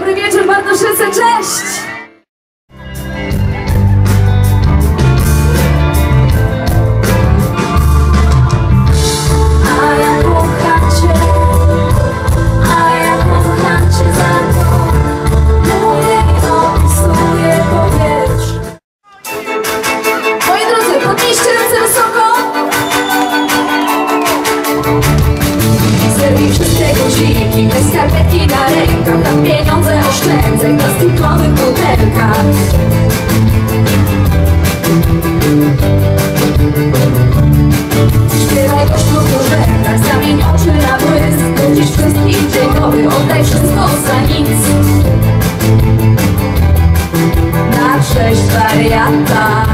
Dobry wieczór, Bartoszyce, cześć! czekać Śpiewaj do ślubu żegnać, zamień oczy na błysk Budzisz wszystkich dzień nowy, oddaj wszystko za nic Na cześć wariata.